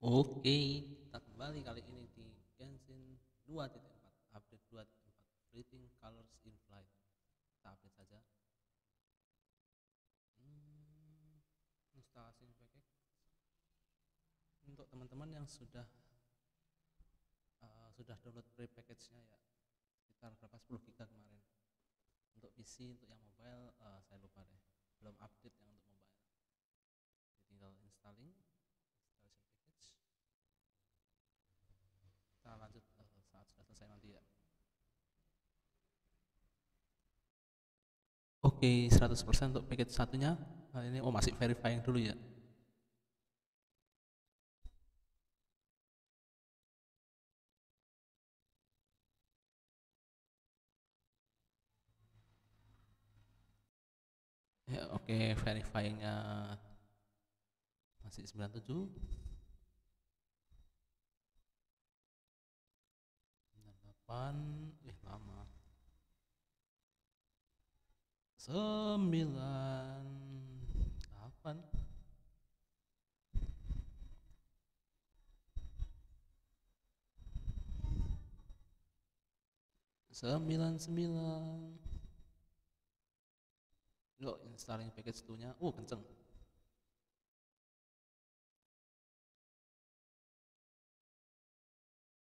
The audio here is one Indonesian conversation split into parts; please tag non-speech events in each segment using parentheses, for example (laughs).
Oke, kita kembali kali ini di Genshin 2.4 update 2.4 Breathing Colors in Flight. Kita update saja. Hmm, instalasi package untuk teman-teman yang sudah uh, sudah download pre package-nya ya sekitar berapa 10 giga kemarin. Untuk PC untuk yang mobile uh, saya lupa deh, belum update yang untuk mobile. Jadi tinggal installing installation package kita lanjut uh, saat sudah selesai nanti ya oke 100% untuk package satunya. Kali ini oh masih verifying dulu ya. Ya oke verifyingnya masih 97 delapan eh lama sembilan. Delapan. Sembilan sembilan. Loh, installing package 2 nya oh kenceng.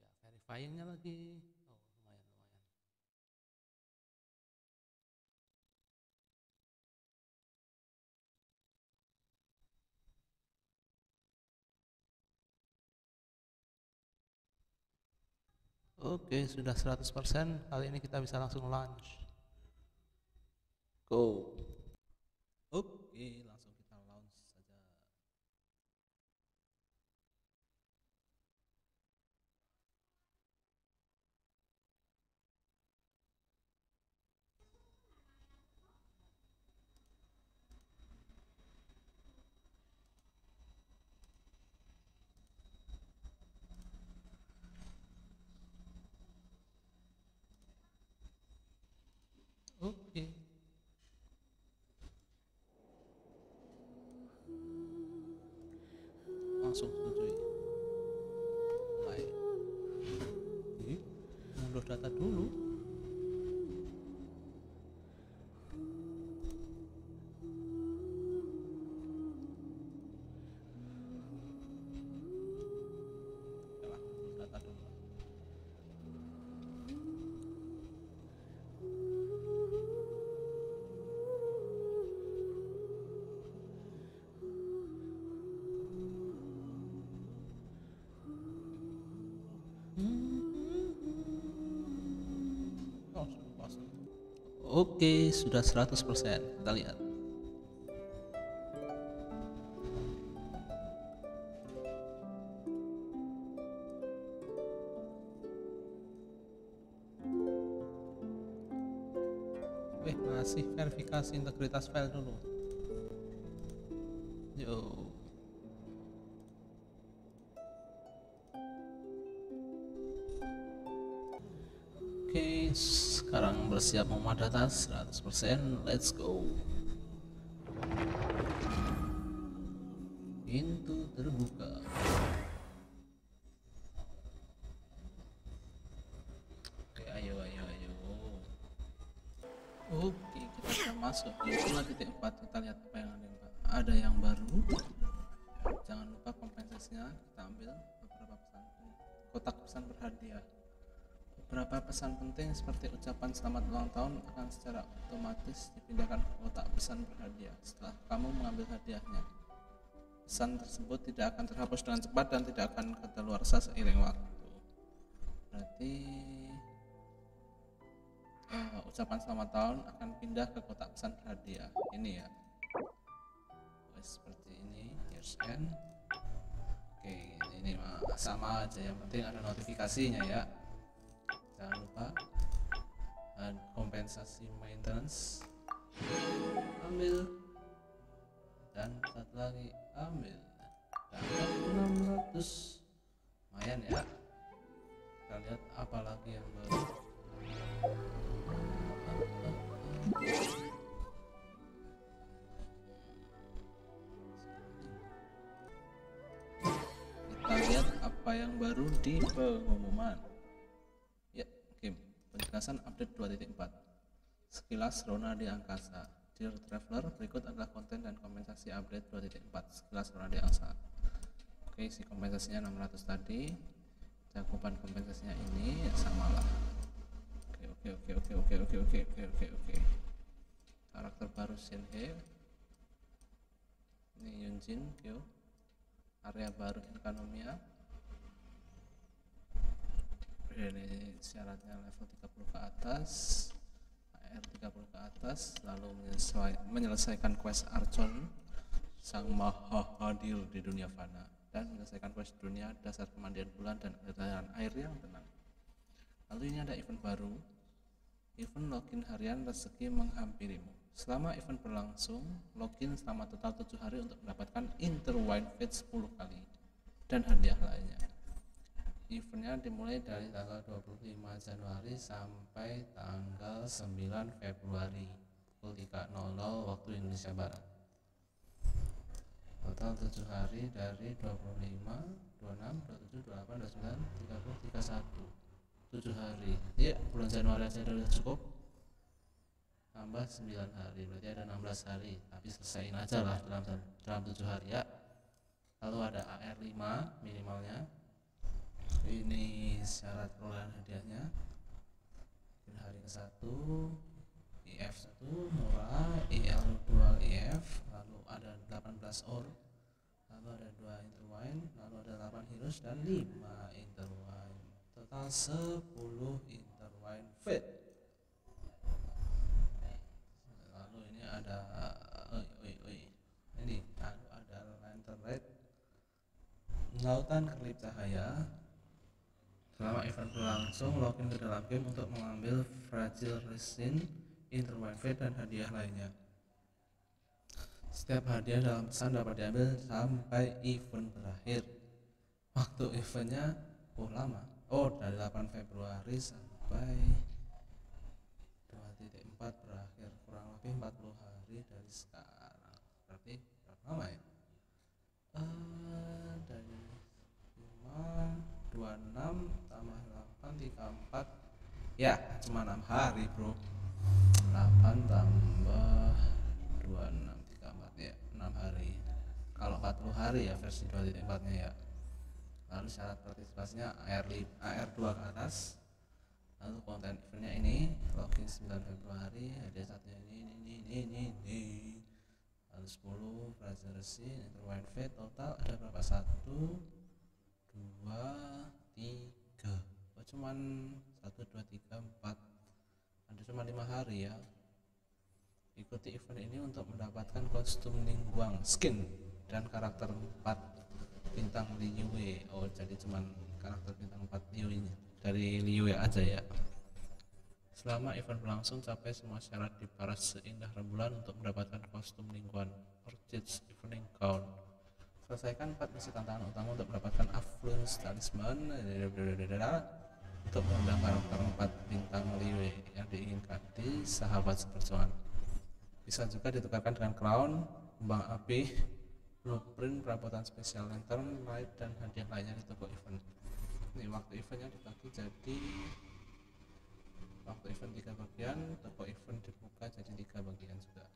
Ya verifyingnya lagi Oke, sudah 100%. Kali ini kita bisa langsung launch. Go. Oke, langsung kita launch saja. Langsung setujui. Mulai. Oke. Mundur data dulu. Oke, sudah 100%. Kita lihat. Wih, masih verifikasi integritas file dulu. Sekarang bersiap data 100%. Let's go. Pintu terbuka. Oke, ayo, ayo, ayo. Oke, kita sudah masuk di 2.4. Kita lihat apa yang ada. Ada yang baru. Jangan lupa kompensasinya kita ambil beberapa pesan kotak pesan berhadiah. Beberapa pesan penting seperti ucapan selamat ulang tahun akan secara otomatis dipindahkan ke kotak pesan berhadiah setelah kamu mengambil hadiahnya. Pesan tersebut tidak akan terhapus dengan cepat dan tidak akan kadaluarsa seiring waktu. Berarti eh, ucapan selamat tahun akan pindah ke kotak pesan berhadiah. Ini ya. Seperti ini. Years end. Oke, ini sama aja. Yang penting ada notifikasinya ya jangan lupa ada kompensasi maintenance. Ambil. Dan satu lagi ambil. Dapat 600 lumayan ya. Kita lihat apa lagi yang baru. Kita lihat apa yang baru di pengumuman. Penjelasan update 2.4. Sekilas Rona di angkasa. Dear Traveler, berikut adalah konten dan kompensasi update 2.4. Sekilas Rona di angkasa. Oke, si kompensasinya 600 tadi. Cakupan kompensasinya ini ya samalah. Oke, oke, oke, oke, oke, oke, oke, oke, oke. Karakter baru Shinhe. Ini Yunjin, Kyo area baru Inkanomia ini syaratnya level 30 ke atas AR 30 ke atas lalu menyelesaikan quest Archon sang maha hadir di dunia fana dan menyelesaikan quest dunia dasar pemandian bulan dan aliran air yang tenang lalu ini ada event baru event login harian rezeki menghampirimu Selama event berlangsung, login selama total 7 hari untuk mendapatkan Interwine Fate 10 kali dan hadiah lainnya. Eventnya dimulai dari tanggal 25 Januari sampai tanggal 9 Februari pukul 3.00 waktu Indonesia Barat. Total 7 hari dari 25, 26, 27, 28, 29, 30, 31. 7 hari. Ya, bulan Januari aja sudah cukup tambah 9 hari berarti ada 16 hari tapi selesaiin aja lah dalam dalam 7 hari ya lalu ada AR 5 minimalnya ini syarat perolehan hadiahnya. Ini hari ke 1 IF 1 murah IL 2 IF lalu ada 18 OR lalu ada 2 interwine lalu ada 8 heroes dan 5 interwine. Total 10 interwine fit. Ada oi, oi, oi. ini ada lantern red lautan kerlip cahaya selama event berlangsung login ke dalam game untuk mengambil fragile resin interwine fate dan hadiah lainnya. Setiap hadiah dalam pesan dapat diambil sampai event berakhir. Waktu eventnya oh lama. Oh dari 8 Februari sampai 2.4 berakhir. Kurang lebih 40 hari hari dari sekarang. Berarti berapa lama ya? Uh, dari 5 26 8 34 ya cuma 6 hari bro. 8 tambah 26 34 ya 6 hari. Kalau 40 hari ya versi 2.4 nya ya. Lalu syarat partisipasinya AR, AR2 ke atas. Lalu konten eventnya ini login 9 Februari ada satunya ini ini ini ini lalu 10 Frasersi interwine fate total ada berapa? Satu dua tiga. oh cuman satu dua tiga empat. Ada cuma lima hari ya. Ikuti event ini untuk mendapatkan kostum Ningguang skin dan karakter 4 bintang Liyue oh jadi cuman karakter bintang 4 Liu ini dari Liyue aja ya. Selama event berlangsung, capai semua syarat di paras seindah rembulan untuk mendapatkan kostum lingkuan Orchids Evening Gown. Selesaikan empat misi tantangan utama untuk mendapatkan Affluence Talisman untuk karakter empat bintang Liwe yang diinginkan di sahabat seperjuangan. Bisa juga ditukarkan dengan crown, kembang api, blueprint, perabotan spesial lantern, light, dan hadiah lainnya di toko event. Ini waktu eventnya dibagi jadi waktu event tiga bagian toko event dibuka jadi tiga bagian juga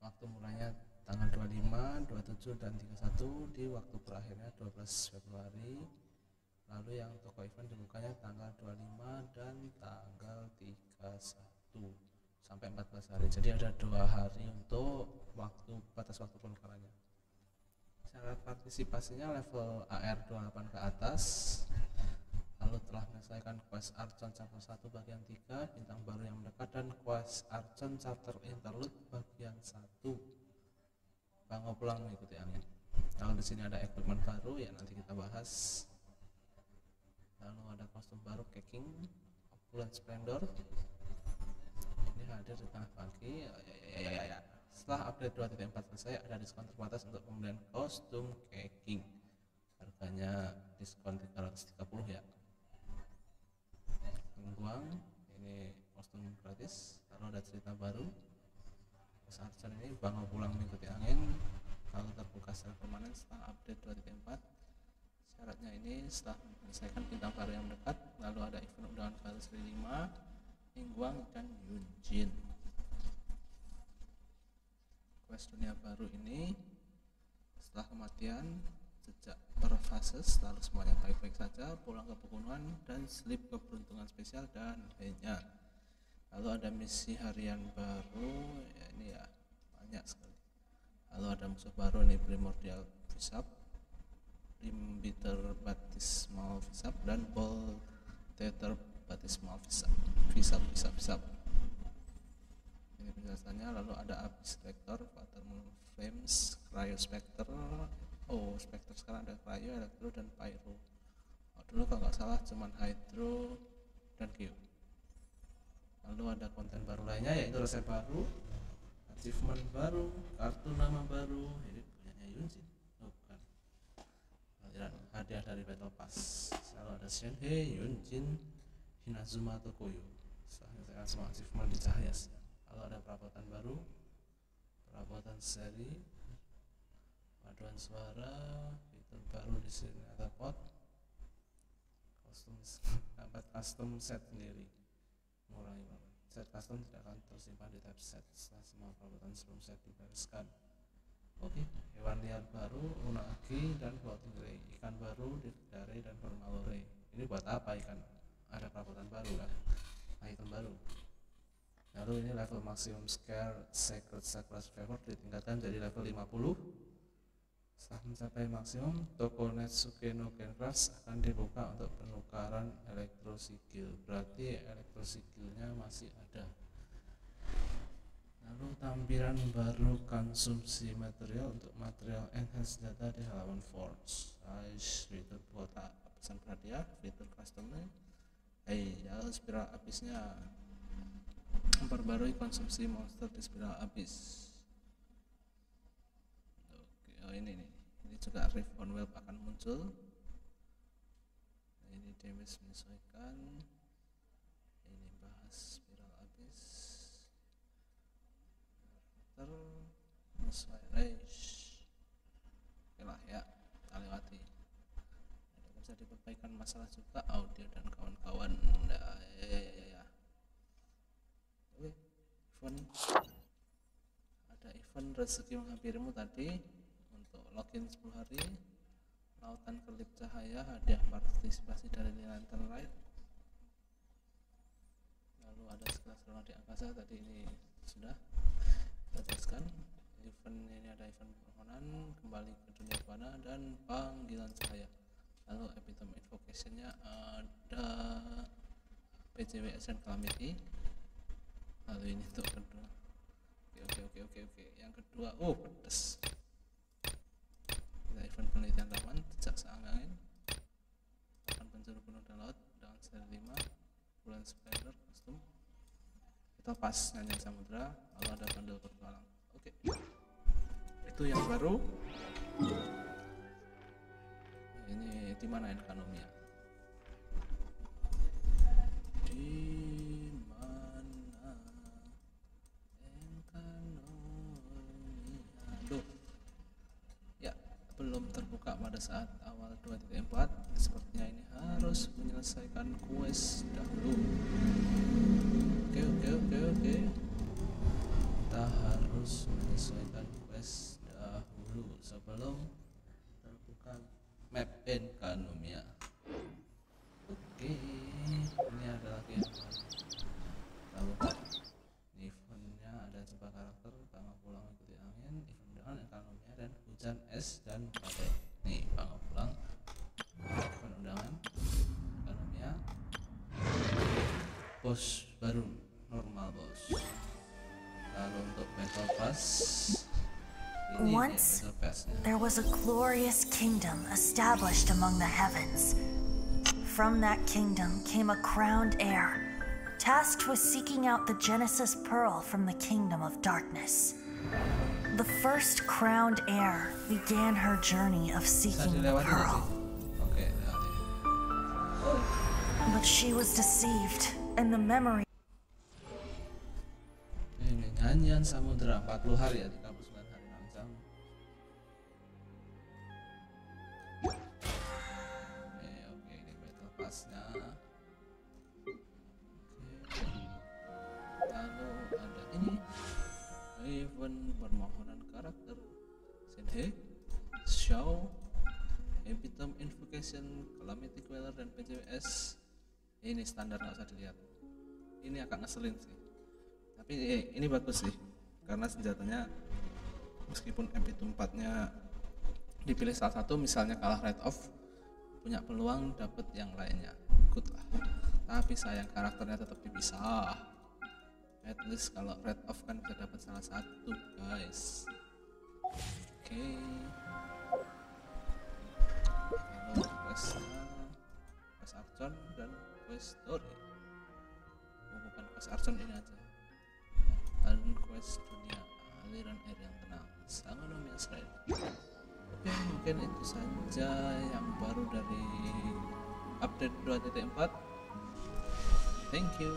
waktu mulanya tanggal 25, 27 dan 31 di waktu berakhirnya 12 Februari lalu yang toko event dibukanya tanggal 25 dan tanggal 31 sampai 14 hari. Jadi ada dua hari untuk waktu batas waktu penukarannya syarat partisipasinya level AR 28 ke atas lalu telah menyelesaikan quest Archon chapter 1 bagian 3 bintang baru yang mendekat dan quest Archon chapter interlude bagian 1 Bangau pulang mengikuti angin. Lalu di sini ada equipment baru ya nanti kita bahas lalu ada kostum baru Keking Bulan Splendor. Ini hadir di tengah pagi. Ya, ya, ya, ya, ya. setelah update 2.4 selesai ada diskon terbatas untuk pembelian kostum Keking harganya diskon 330 ya. Buang ini kostum gratis lalu ada cerita baru. Sarjan ini bangau pulang mengikuti angin. Kalau terbuka secara permanen setelah update 2.4 syaratnya ini setelah menyelesaikan bintang baru yang dekat lalu ada event undangan baru seri 5 Ingguang dan Yunjin quest dunia baru ini setelah kematian sejak per fase lalu semuanya baik-baik saja pulang ke pegunungan dan slip keberuntungan spesial dan lainnya. Lalu ada misi harian baru ya ini ya banyak sekali. Lalu ada musuh baru ini primordial visap Limbiter baptismal visap dan ball theater baptismal visap. Visap visap visap. Ini penjelasannya lalu ada abyss vector pattern flames cryo specter oh specter sekarang ada cryo elektro dan pyro. Oh, dulu kalau nggak salah cuman hydro dan Q lalu ada konten baru lainnya yaitu resep baru achievement baru kartu nama baru ini punyanya Yunjin aliran hadiah dari battle pass. Lalu ada Shenhei Yunjin Hinazuma Tokoyo. Setelah semua achievement di cahaya lalu ada perabotan baru perabotan seri paduan suara fitur baru di sini ada pot kostum (laughs) dapat custom set sendiri. Mengurangi set custom tidak akan tersimpan di tab set setelah semua perabotan sebelum set dibereskan oke. Hewan liar baru unagi dan floating ikan baru dari dan permalore ini buat apa ikan? Ada perabotan baru kan? Item baru. Lalu ini level maksimum scare sacred favor ditingkatkan jadi level 50 setelah mencapai maksimum, toko Netsuke no Gencraft akan dibuka untuk penukaran elektrosigil. Berarti elektrosigilnya masih ada. Lalu tampilan baru konsumsi material untuk material enhance data di halaman Forge. Size fitur kuota pesan perhatian, fitur customnya. Hey, ya spiral abisnya memperbarui konsumsi monster di spiral abis. Oke, oh ini nih ini juga riff on web akan muncul nah, ini damage menyesuaikan ini bahas spiral habis ter menyesuai range oke ya kita lewati ada bisa diperbaikan masalah juga audio dan kawan-kawan. Nah, ya, ya, oke event ada event rezeki menghampirimu tadi. Login 10 hari. Lautan kelip cahaya hadiah partisipasi dari lantern light. Lalu ada sekelas rumah di angkasa tadi ini sudah kita jelaskan event ini ada event permohonan kembali ke dunia mana dan panggilan cahaya lalu epitome invocationnya ada PCWSN Calamity lalu ini untuk kedua oke oke oke oke oke. Yang kedua oh pedes. Event penelitian taman jejak seangin akan penjuru gunung dan laut dengan seri 5 bulan spider kostum kita pas nyanyi samudra lalu ada bandel bertualang oke. Itu yang baru. Ini di mana ekonominya di belum terbuka pada saat awal 2.4 sepertinya ini harus menyelesaikan quest dahulu harus menyelesaikan quest dahulu sebelum terbuka map Enkanomia oke Once, there was a glorious kingdom established among the heavens. From that kingdom came a crowned heir, tasked with seeking out the Genesis Pearl from the kingdom of darkness. The first crowned heir began her journey of seeking the pearl. But she was deceived, and the memory. Ini nyanyian samudra 40 hari ya lalu ada ini event permohonan karakter. Senhe Show Epitome Invocation Calamity Queller dan PJWS ini standar nggak usah dilihat. Ini agak ngeselin sih. Tapi eh, ini bagus sih. Karena senjatanya meskipun Epitome 4 nya dipilih salah satu misalnya kalah rate off punya peluang dapat yang lainnya. Good lah. Tapi sayang karakternya tetap dipisah at least kalau red off kan bisa dapat salah satu guys. Oke. Lalu quest quest Archon dan quest story oh bukan quest Archon ini aja. Dan quest dunia aliran air yang tenang. Sangonomi Asrael Oke, mungkin itu saja yang baru dari update 2.4. Thank you.